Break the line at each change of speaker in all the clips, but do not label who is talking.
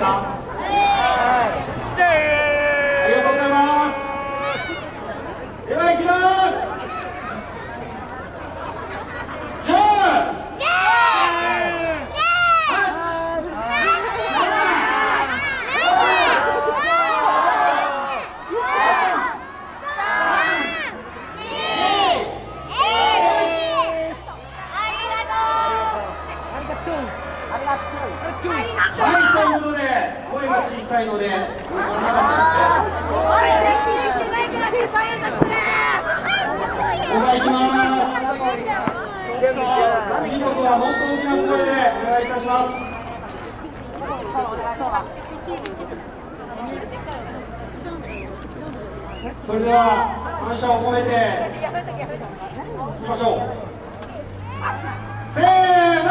刀行きます。次こそはもっと大きな声でお願いいたします。それでは感謝を込めていきましょうせーの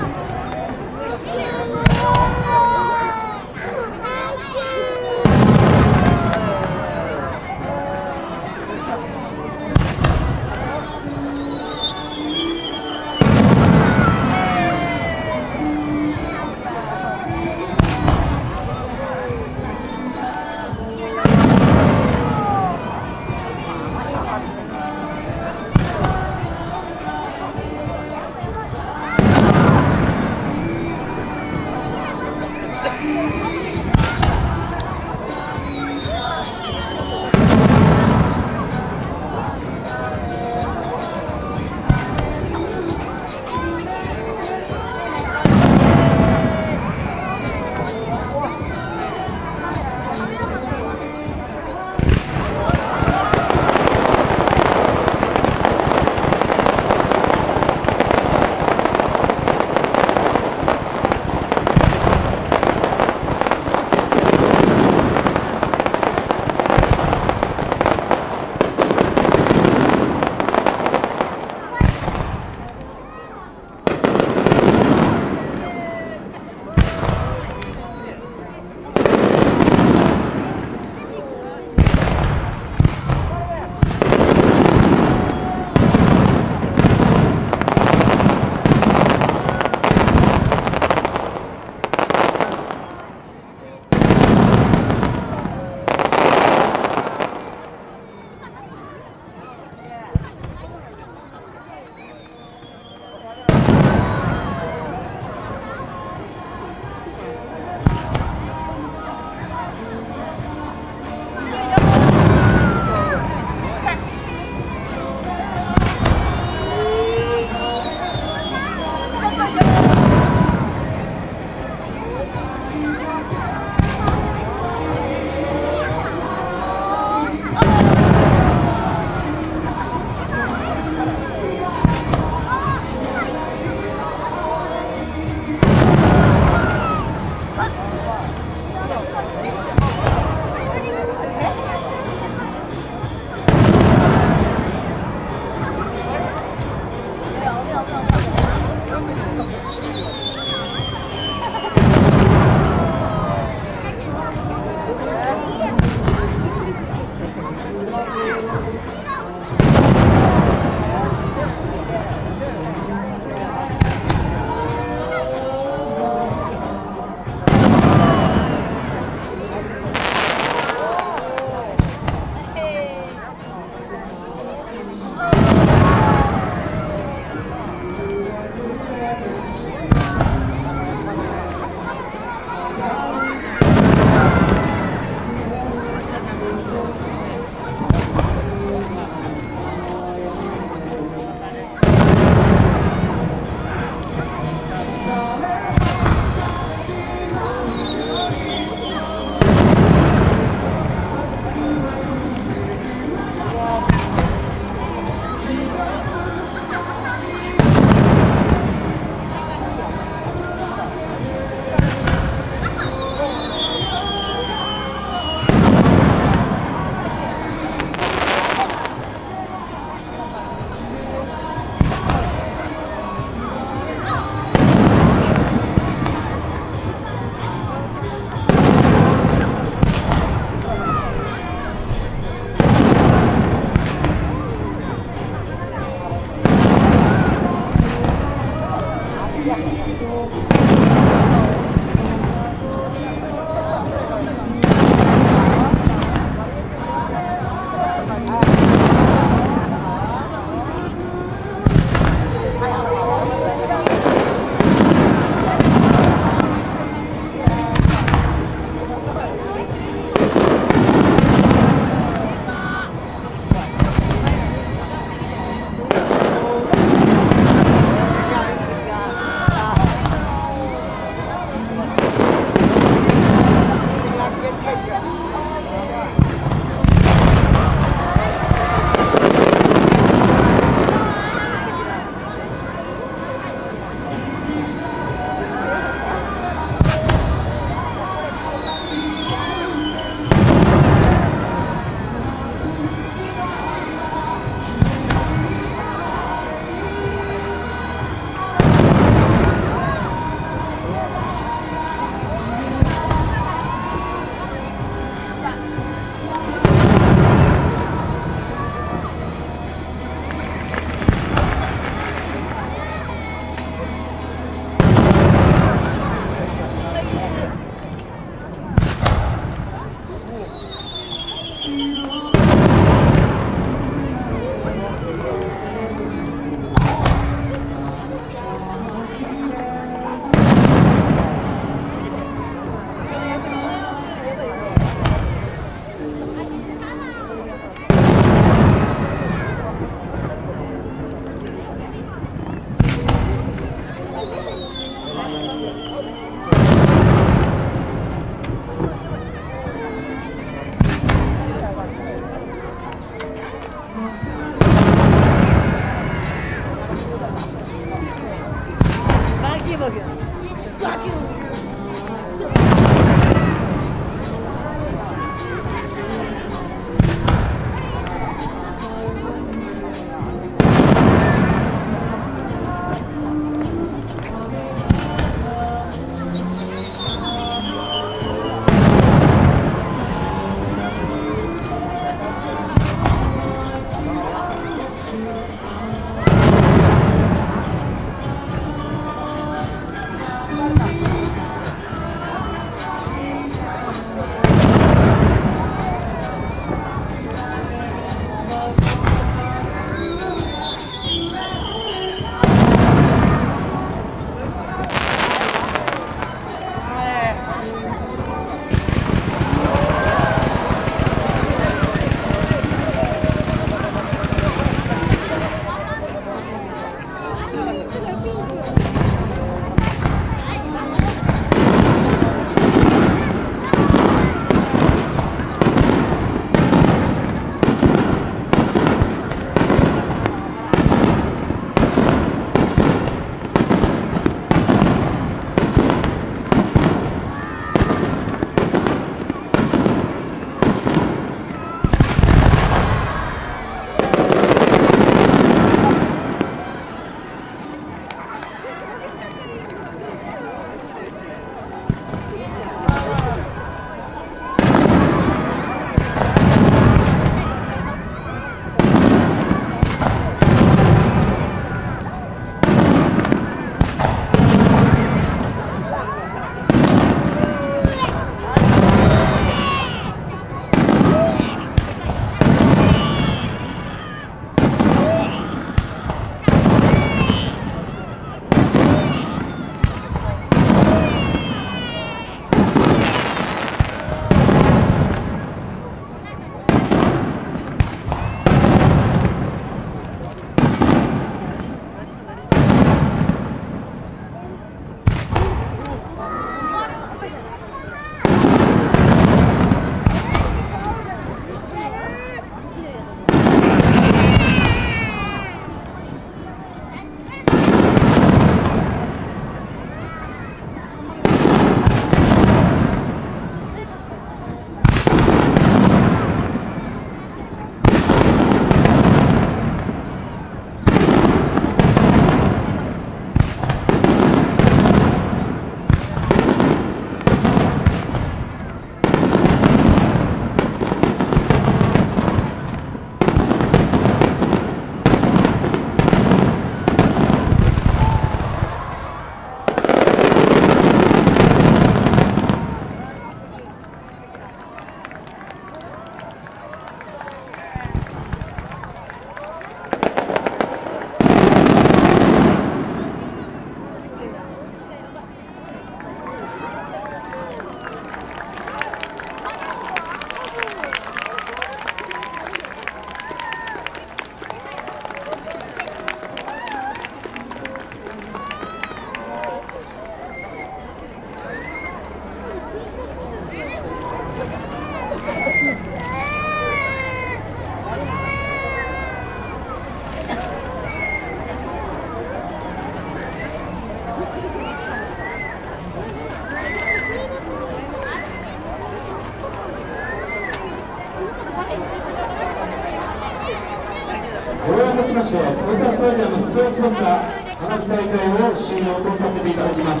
タジアムスポーツバスが花火大会を終了とさせていただきます。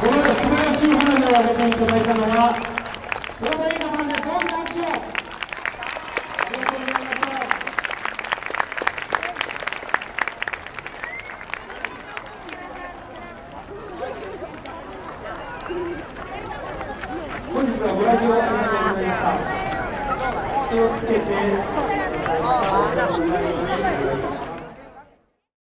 この素晴らしい花火を上げていただいたのは東大映画さんです大きな拍手を